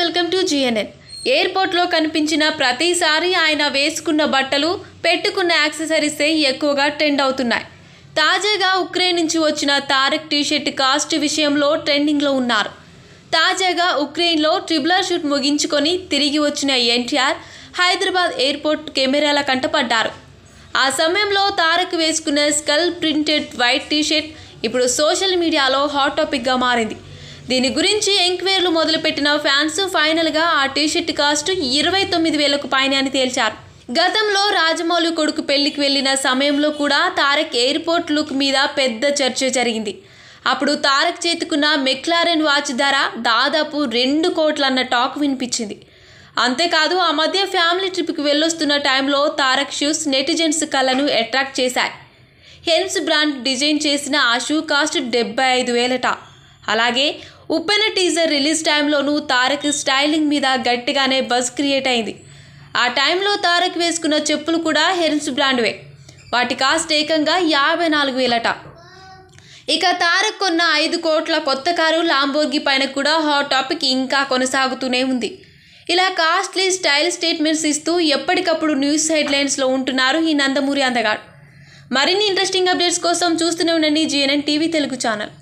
Welcome to GNN. ఎయిర్పోర్ట్లో కనిపించిన ప్రతిసారి ఆయన వేసుకున్న బట్టలు పెట్టుకున్న యాక్సెసరీసే ఎక్కువగా ట్రెండ్ అవుతున్నాయి. తాజాగా ఉక్రెయిన్ నుంచి వచ్చిన తారక్ టీషర్ట్ కాస్ట్ విషయంలో ట్రెండింగ్లో ఉన్నారు. తాజాగా ఉక్రెయిన్లో ట్రిబులర్ షూట్ ముగించుకొని తిరిగి వచ్చిన ఎన్టీఆర్ హైదరాబాద్ ఎయిర్పోర్ట్ కెమెరాల కంటపడ్డారు ఆ సమయంలో తారక్ వేసుకున్న skull printed white t shirt ఇప్పుడు సోషల్ మీడియాలో హాట్ టాపిక్గా మారింది. దీని గురించి ఎంక్వైరీలు మొదలుపెట్టిన ఫ్యాన్స్ ఫైనల్గా ఆ టీషర్ట్ కాస్ట్ ఇరవై తొమ్మిది వేలకు పైన అని తేల్చారు. గతంలో రాజమౌళి కొడుకు పెళ్ళికి వెళ్ళిన సమయంలో కూడా తారక్ ఎయిర్పోర్ట్ లుక్ మీద పెద్ద చర్చ జరిగింది. అప్పుడు తారక్ చేతుకున్న మెక్లారెన్ వాచ్ ధర దాదాపు రెండు కోట్లన్న టాక్ వినిపించింది. అంతేకాదు ఆ మధ్య ఫ్యామిలీ ట్రిప్కి వెళ్ళొస్తున్న టైంలో తారక్ షూస్ నెటిజన్స్ కళ్ళను అట్రాక్ట్ చేశాయి. హెన్స్ బ్రాండ్ డిజైన్ చేసిన ఆ షూ కాస్ట్ డెబ్బై ఐదు వేలట. అలాగే ఉప్పెన టీజర్ రిలీజ్ టైంలోనూ తారక్ స్టైలింగ్ మీద గట్టిగానే బజ్ క్రియేట్ అయింది. ఆ టైంలో తారక్ వేసుకున్న చెప్పులు కూడా హెన్స్ బ్రాండ్వే. వాటి కాస్ట్ ఏకంగా యాభై నాలుగు వేలట. ఇక తారక్ కొన్న ఐదు కోట్ల కొత్త కారు లాంబోర్గి పైన కూడా హాట్ టాపిక్ ఇంకా కొనసాగుతూనే ఉంది. ఇలా కాస్ట్లీ స్టైల్ స్టేట్మెంట్స్ ఇస్తూ ఎప్పటికప్పుడు న్యూస్ హెడ్లైన్స్లో ఉంటున్నారు ఈ నందమూరి అందగాడు. మరిన్ని ఇంట్రెస్టింగ్ అప్డేట్స్ కోసం చూస్తూనే ఉండండి జిఎన్ఎన్ టీవీ తెలుగు ఛానల్.